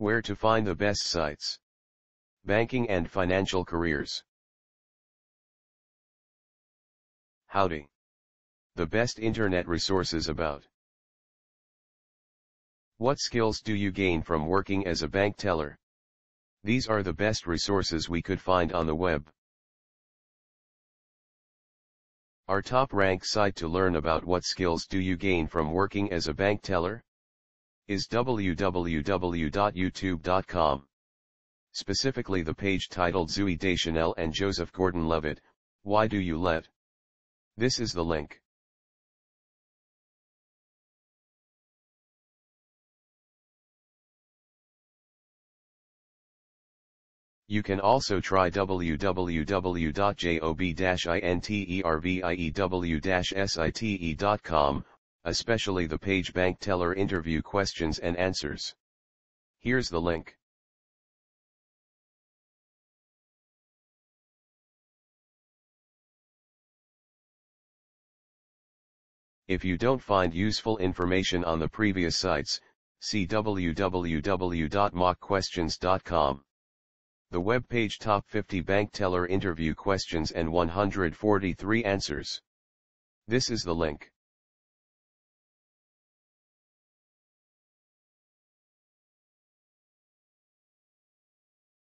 Where to find the best sites. Banking and financial careers. Howdy. The best internet resources about. What skills do you gain from working as a bank teller? These are the best resources we could find on the web. Our top rank site to learn about what skills do you gain from working as a bank teller? Is www.youtube.com. Specifically the page titled Zooey Deschanel and Joseph Gordon-Levitt, Why Do You Let? This is the link. You can also try www.job-interview-site.com, especially the page bank teller interview questions and answers. Here's the link. If you don't find useful information on the previous sites, see www.mockquestions.com. The web page top 50 bank teller interview questions and 143 answers. This is the link.